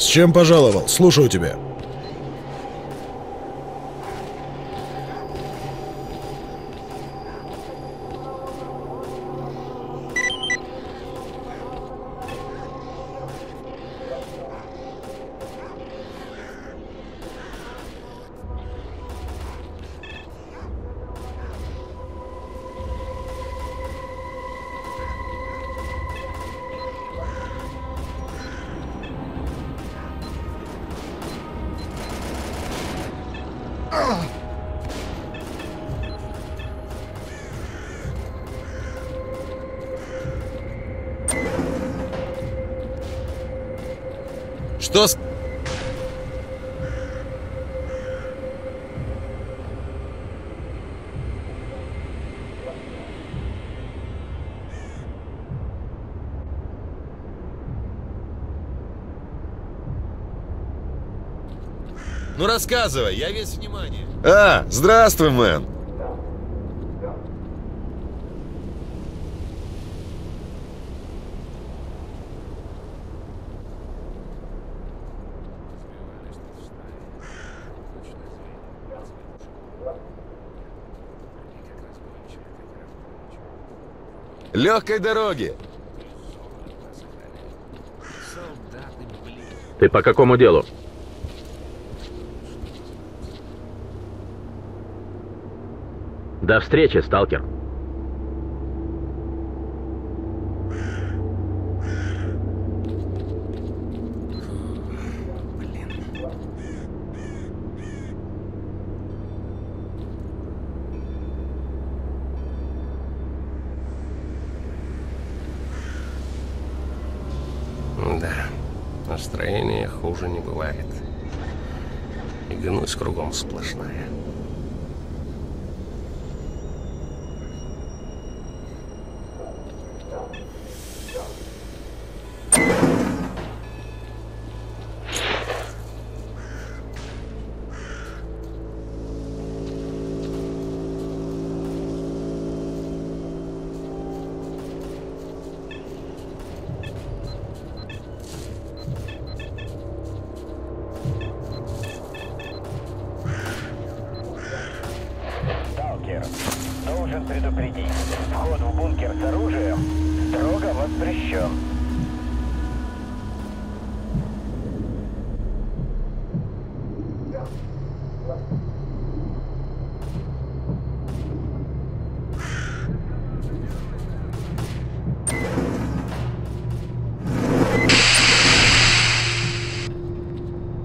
С чем пожаловал? Слушаю тебя. Что с... Ну рассказывай, я весь внимание. А, здравствуй, мэн. Легкой дороги. Ты по какому делу? До встречи, сталкер. Да, настроение хуже не бывает. И гнусь кругом сплошная. Сталкер, должен предупредить, вход в бункер с оружием строго воспрещен.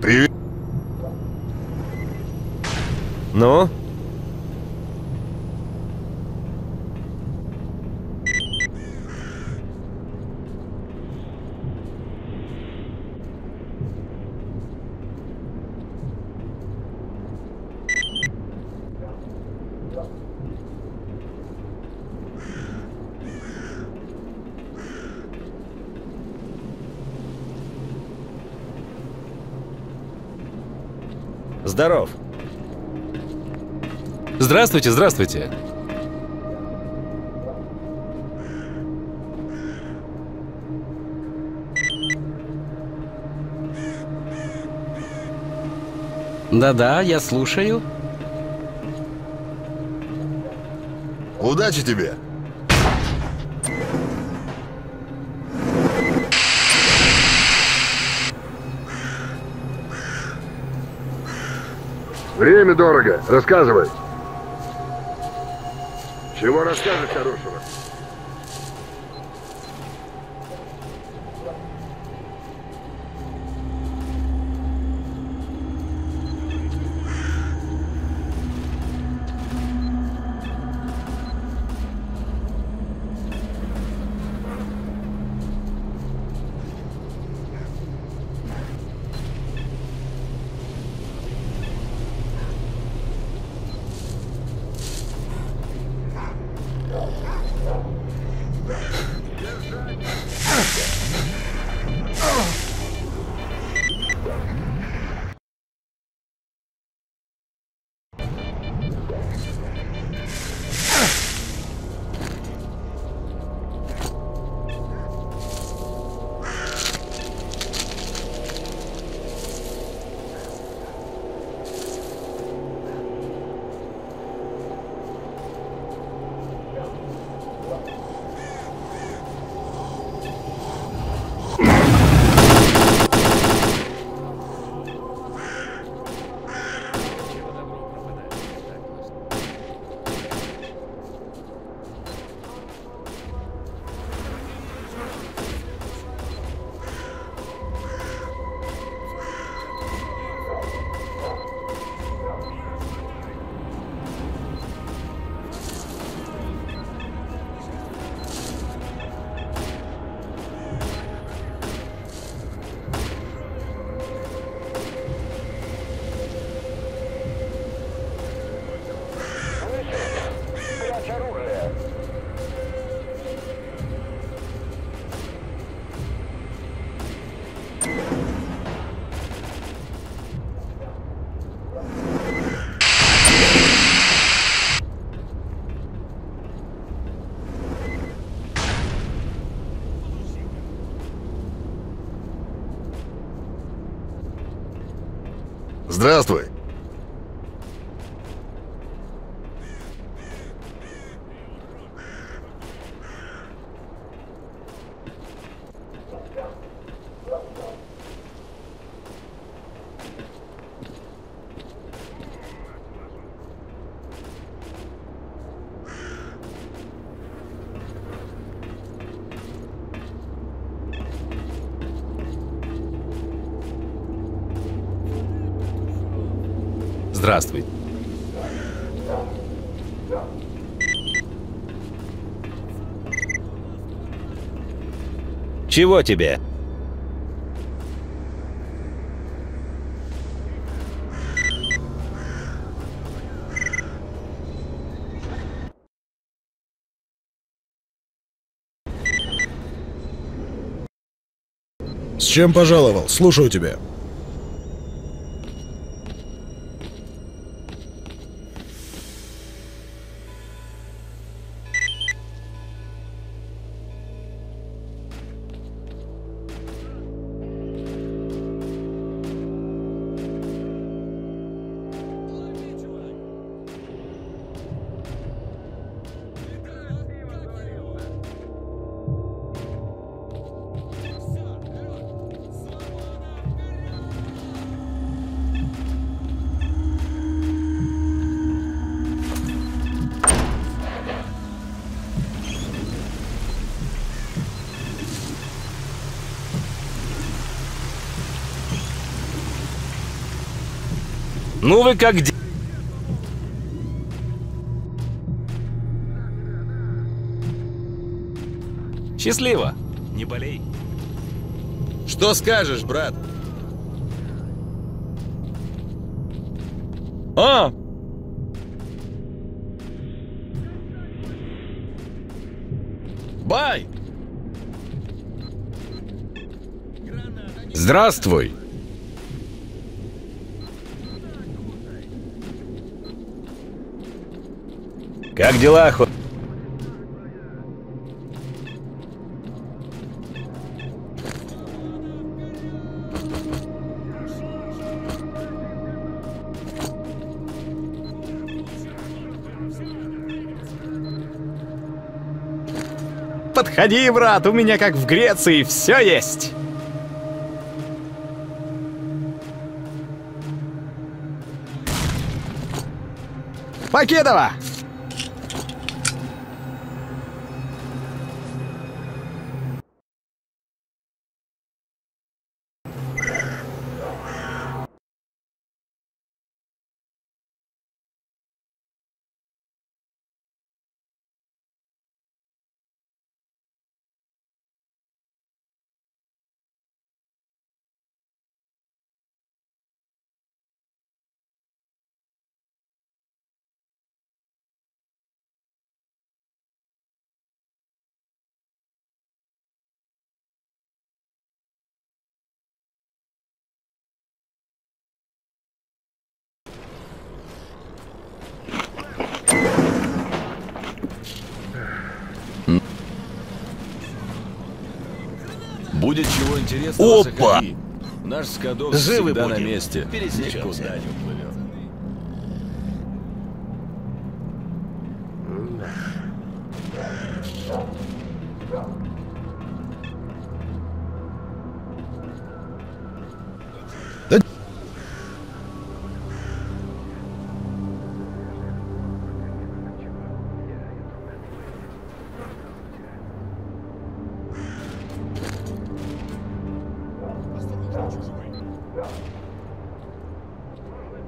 Привет. Ну? Здоров. Здравствуйте, здравствуйте. Да-да, я слушаю. Удачи тебе. Время дорого. Рассказывай. Чего расскажешь хорошего? Здравствуй. Чего тебе? С чем пожаловал? Слушаю тебя. Ну вы как де... Счастливо. Не болей. Что скажешь, брат? А! Бай! Здравствуй. Как дела, охот? Подходи, брат, у меня как в Греции все есть. Покедова! Будет чего интересного, Опа! заходи. Наш Скадов Живы всегда на будем. месте. Пересечемся. Никуда не уплывет.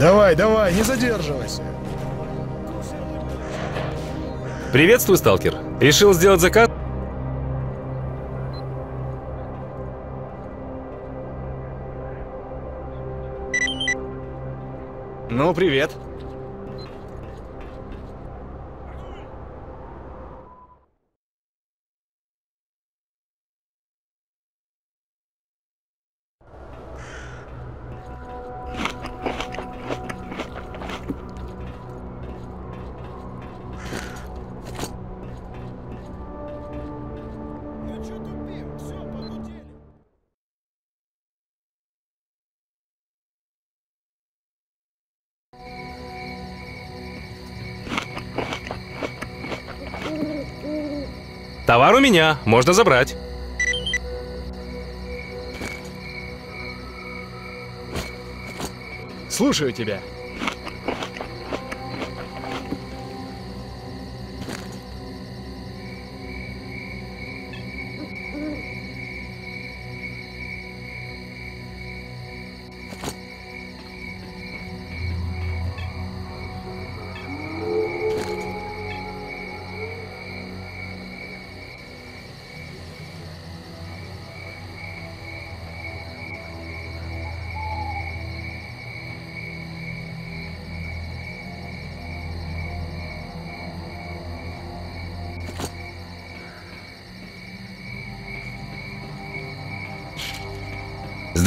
Давай, давай, не задерживайся. Приветствую, сталкер. Решил сделать закат? Ну, привет. Товар у меня, можно забрать. Слушаю тебя.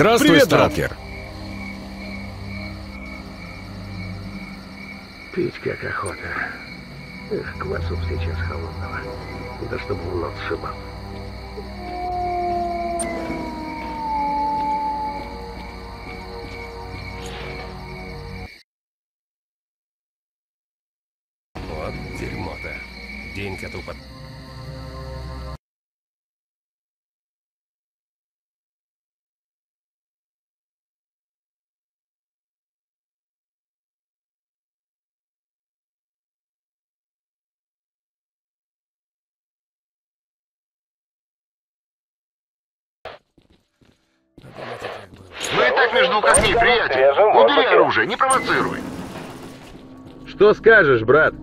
Здравствуй, Привет, брат. сталкер. Пить как охота. Эх, квасу сейчас холодного. Да чтобы в нос сшибал. Между огней, приятель. Убери оружие, не провоцируй. Что скажешь, брат?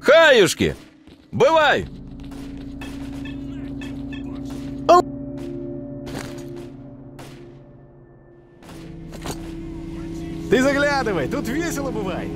Хаюшки! Бывай! Ты заглядывай, тут весело бывает.